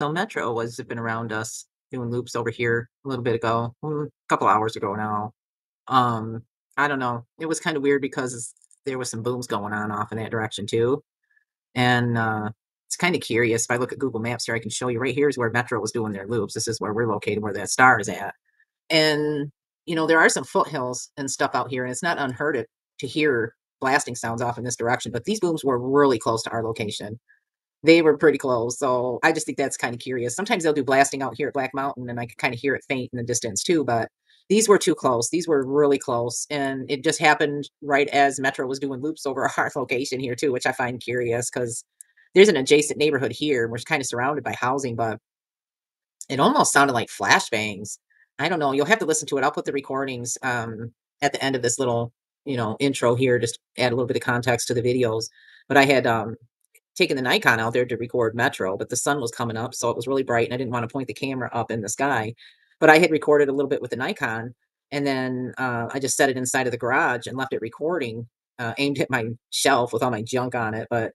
So Metro was zipping around us doing loops over here a little bit ago, mm, a couple hours ago now. Um, I don't know. It was kind of weird because there was some booms going on off in that direction too. And uh, it's kind of curious. If I look at Google Maps here, I can show you right here is where Metro was doing their loops. This is where we're located, where that star is at. And, you know, there are some foothills and stuff out here, and it's not unheard of to hear blasting sounds off in this direction, but these booms were really close to our location they were pretty close. So I just think that's kind of curious. Sometimes they'll do blasting out here at Black Mountain, and I can kind of hear it faint in the distance too. But these were too close. These were really close, and it just happened right as Metro was doing loops over our location here too, which I find curious because there's an adjacent neighborhood here. and We're kind of surrounded by housing, but it almost sounded like flashbangs. I don't know. You'll have to listen to it. I'll put the recordings um, at the end of this little, you know, intro here, just add a little bit of context to the videos. But I had um, taken the Nikon out there to record Metro, but the sun was coming up, so it was really bright, and I didn't want to point the camera up in the sky. But I had recorded a little bit with the Nikon, and then uh, I just set it inside of the garage and left it recording, uh, aimed at my shelf with all my junk on it. But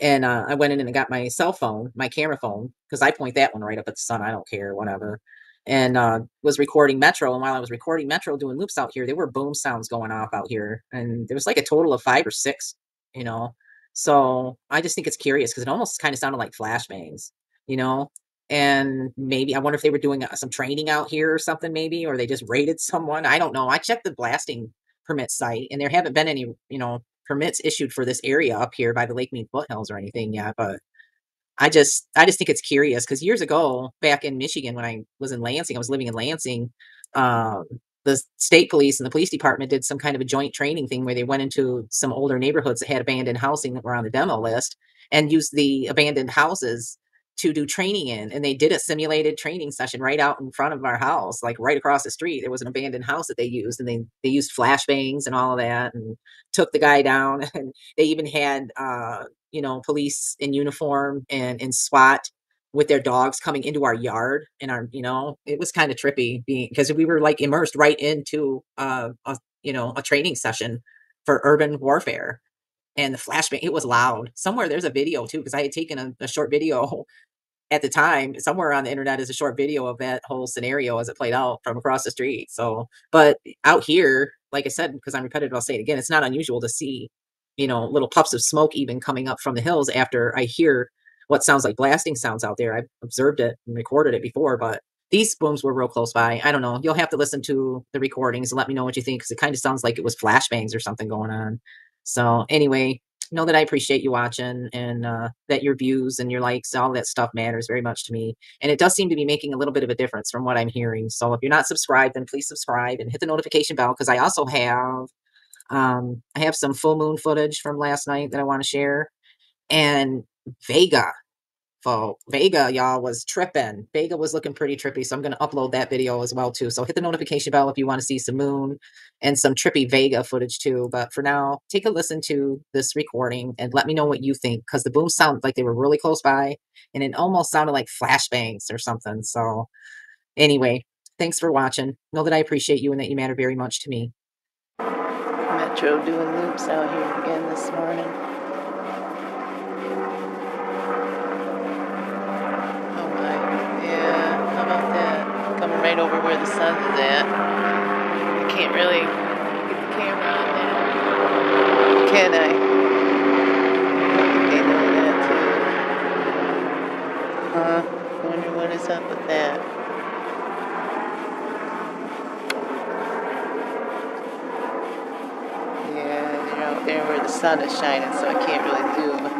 and uh, I went in and got my cell phone, my camera phone, because I point that one right up at the sun. I don't care, whatever. And uh, was recording Metro, and while I was recording Metro, doing loops out here, there were boom sounds going off out here, and there was like a total of five or six, you know, so I just think it's curious because it almost kind of sounded like flashbangs, you know? And maybe I wonder if they were doing uh, some training out here or something, maybe, or they just raided someone. I don't know. I checked the blasting permit site and there haven't been any, you know, permits issued for this area up here by the Lake Mead foothills or anything yet. But I just, I just think it's curious because years ago, back in Michigan, when I was in Lansing, I was living in Lansing. Um, the state police and the police department did some kind of a joint training thing where they went into some older neighborhoods that had abandoned housing that were on the demo list and used the abandoned houses to do training in. And they did a simulated training session right out in front of our house like right across the street. There was an abandoned house that they used and they they used flashbangs and all of that and took the guy down. And they even had uh you know police in uniform and in SWAT with their dogs coming into our yard and our you know it was kind of trippy being because we were like immersed right into uh, a you know a training session for urban warfare and the flashbang it was loud. Somewhere there's a video too because i had taken a, a, short video at the time. Somewhere on the internet is a short video of that whole scenario as it played out from across the street so but out here like i said because i'm repetitive i'll say it again it's not unusual to see you know little puffs of smoke even coming up from the hills after i hear what sounds like blasting sounds out there. I've observed it and recorded it before, but these booms were real close by. I don't know. You'll have to listen to the recordings and let me know what you think because it kind of sounds like it was flashbangs or something going on. So anyway, know that I appreciate you watching and uh, that your views and your likes, all that stuff matters very much to me. And it does seem to be making a little bit of a difference from what I'm hearing. So if you're not subscribed, then please subscribe and hit the notification bell because I also have um, I have some full moon footage from last night that I want to share. And Vega. For Vega, y'all was tripping. Vega was looking pretty trippy, so I'm going to upload that video as well too. So hit the notification bell if you want to see some moon and some trippy Vega footage too. But for now, take a listen to this recording and let me know what you think because the booms sound like they were really close by, and it almost sounded like flashbangs or something. So anyway, thanks for watching. Know that I appreciate you and that you matter very much to me. Metro doing loops out here again this morning. right over where the sun is at. I can't really get the camera on there. Can I? They know that too. Huh? Wonder what is up with that. Yeah, they're out there where the sun is shining, so I can't really zoom.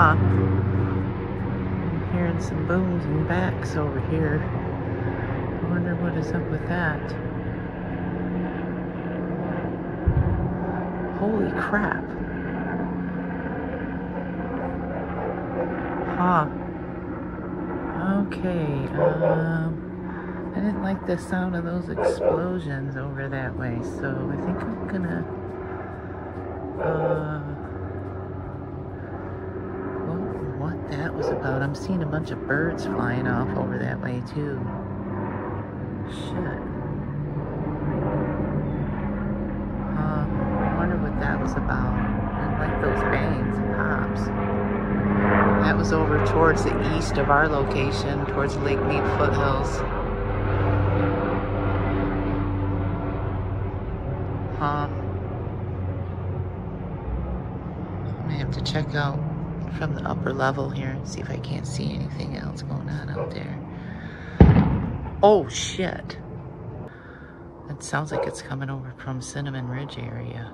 I'm hearing some booms and backs over here. I wonder what is up with that. Holy crap. Huh. Okay, um... I didn't like the sound of those explosions over that way, so I think I'm gonna, uh, that was about. I'm seeing a bunch of birds flying off over that way too. Shit. Uh, I wonder what that was about. I like those bangs and pops. That was over towards the east of our location, towards Lake Mead foothills. Huh. I may have to check out from the upper level here see if I can't see anything else going on out there. Oh shit. That sounds like it's coming over from Cinnamon Ridge area.